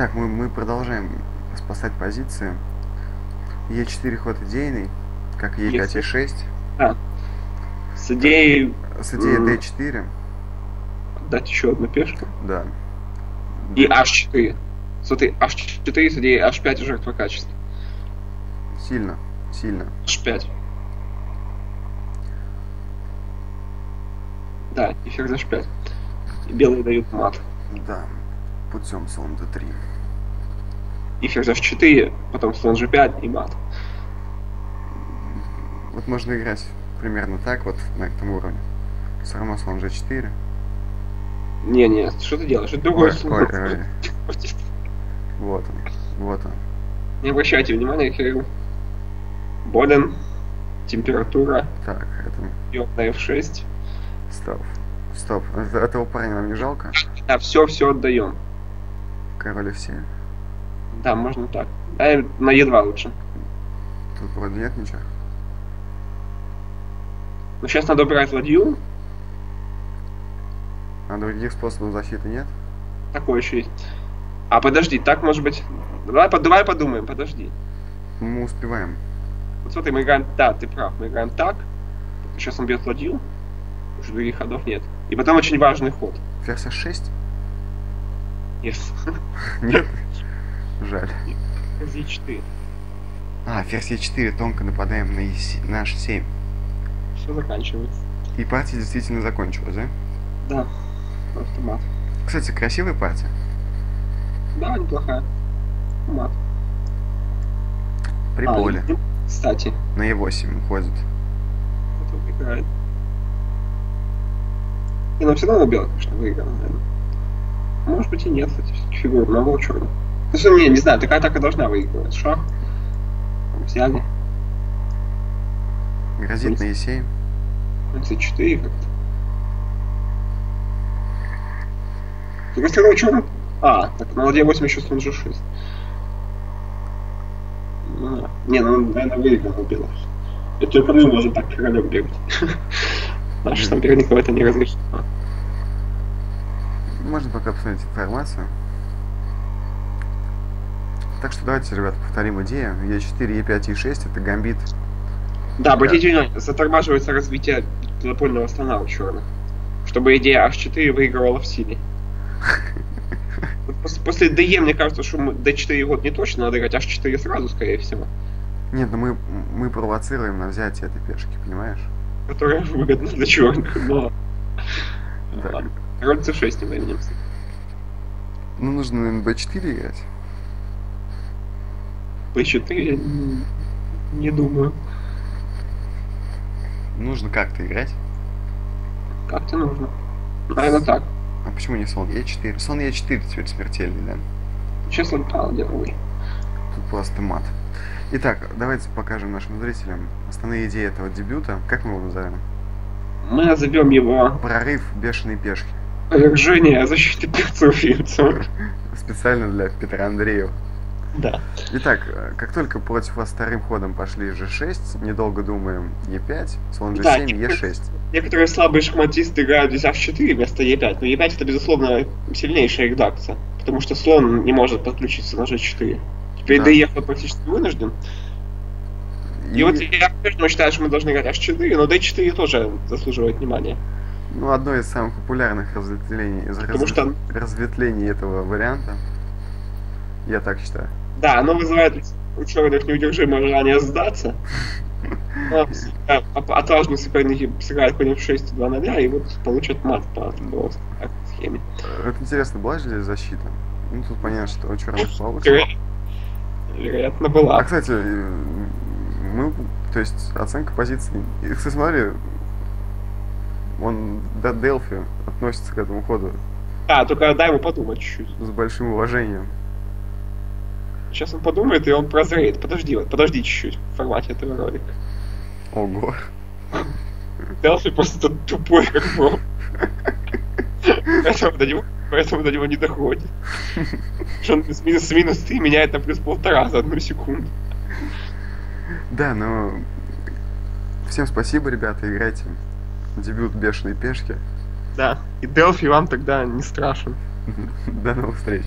Так, мы, мы продолжаем спасать позиции. Е4 ход идейный, как и Е5 и 6. Да. С идеей С идеей М. D4, дать еще одну пешку. да. И H4. Смотри, H4 с идеей H5 жертва качества. Сильно, сильно. H5. Да, и ферзь H5. И белые дают мат. Да. Путем слон D3. И ферзь H4, потом слон G5 и мат. Вот можно играть примерно так вот на этом уровне. Все равно слон G4. Не-не, что ты делаешь? Это другой Ой, слон. ой, ой. Вот он. Вот он. Не обращайте внимания, Кирилл. Болен. Температура. Так, это... Бьет на F6. Стоп. Стоп. Это- Этого парня нам не жалко? Да, все, все отдаем. Король F7. Да, можно так. И на Е2 лучше. Тут вроде нет ничего. Но сейчас надо убирать ладью. А других способов защиты нет? Такое еще есть. А подожди, так может быть. Давай, давай подумаем, подожди. Мы успеваем. Вот смотри, мы играем. Да, ты прав, мы играем так. Сейчас он бьет ладью. Уже других ходов нет. И потом очень важный ход. Ферзь H6? Yes. Нет? Жаль. Z4. А, ферзь Е4, тонко нападаем на, E7 на H7. Все заканчивается. И партия действительно закончилась, да? Да. Автомат. Кстати, красивая партия. Да, неплохая. Мат. При А, поле. Кстати, На Е8 уходит. кто выиграет. И нам все равно белый, конечно, выиграл, наверное. Может быть и нет, кстати, фигур много у черных. Ну не, не знаю, такая атака должна выигрывать. Шах. Взяли. Грозит на Е7. c4 как-то. Стороны, черный... А, так на ладье 8 еще слон g6. Ну, да. Не, ну, наверное, выиграл у белых. Это только мы можем так королем бегать. Наш соперников это не разрешено. Можно пока посмотреть информацию. Так что давайте, ребята, повторим идею. Е4, Е5, Е6 это гамбит. Да, обратите внимание, затормаживается развитие монопольного слона у черных. Чтобы идея H4 выигрывала в силе. После DE мне кажется, что мы D4 год не точно, надо играть H4 сразу, скорее всего. Нет, ну мы, мы провоцируем на взятие этой пешки, понимаешь? Которая выгодна для черных, но... Да. Король C6 не вернемся. Ну, нужно на B4 играть. P4 я не- не думаю. Нужно как-то играть. Как-то нужно. Наверное так. А почему не слон Е4? Слон Е4 теперь смертельный, да? Сейчас он пал деловой. Тут просто мат. Итак, давайте покажем нашим зрителям основные идеи этого дебюта. Как мы его назовем? Мы назовем его Прорыв бешеной пешки. «Повержение защиты перцев яйцом». Специально для Петра Андреева. Да. Итак, э, как только против вас вторым ходом пошли G6, недолго думаем Е5, слон Да, G7, и- Е6. Некоторые слабые шахматисты играют здесь H4 вместо E5, но E5 это, безусловно, сильнейшая редакция, потому что слон не может подключиться на G4. Теперь Да. DE ход практически вынужден. И, вот я по-прежнему считаю, что мы должны играть H4, но D4 тоже заслуживает внимания. Ну, одно из самых популярных разветвлений, из Потому разв- что- разветвлений этого варианта. Я так считаю. Да, оно вызывает у черных неудержимое желание сдаться. Отважные соперники сыграют конь F6 2 0 и вот получат мат по по схеме. Это интересно, была же здесь защита? Ну, тут понятно, что у черных получится. Веро- Вероятно, была. А, кстати, мы, то есть, оценка позиций. И, кстати, смотри, он до Делфи относится к этому ходу Да, только дай ему подумать чуть-чуть. с большим уважением. Сейчас он подумает, и он прозреет. Подожди, вот, подожди чуть-чуть в формате этого ролика. Ого. Делфи просто тупой, как проб. Поэтому до него, поэтому до него не доходит. Он с минус, с минус 3 меняет на плюс полтора за одну секунду. Да, но всем спасибо, ребята, играйте. Дебют бешеной пешки. Да. И Делфи вам тогда не страшен. До новых встреч.